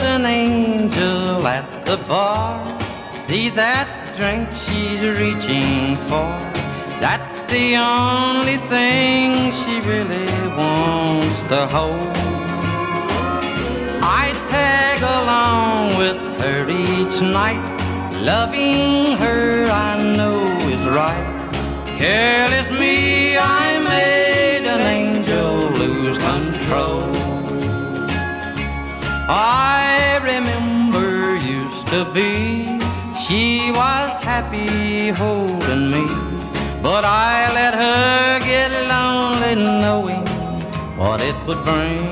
girl at the bar. See that drink she's reaching for. That's the only thing she really wants to hold. I tag along with her each night. Loving her I know is right. Careless me, I made an angel lose control. I remember used to be, she was happy holding me. But I let her get lonely knowing what it would bring.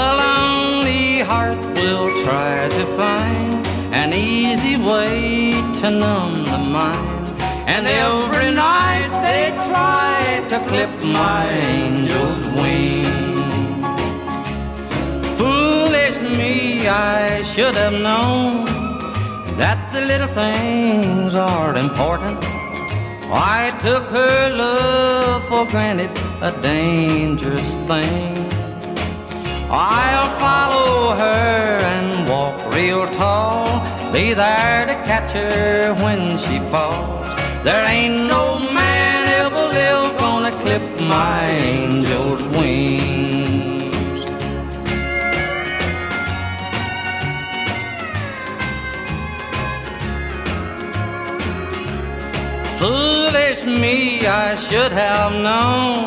A lonely heart will try to find an easy way to numb the mind. And every night they try to clip my angel's wings. Me, I should have known that the little things are important. I took her love for granted, a dangerous thing. I'll follow her and walk real tall, be there to catch her when she falls. There ain't no man ever live gonna clip my angel's wings. Foolish me, I should have known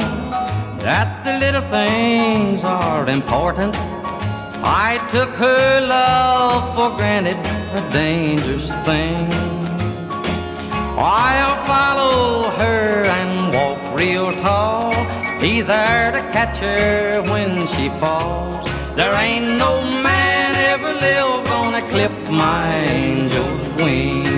that the little things are important. I took her love for granted, a dangerous thing. I'll follow her and walk real tall, be there to catch her when she falls. There ain't no man ever lived gonna clip my angel's wings.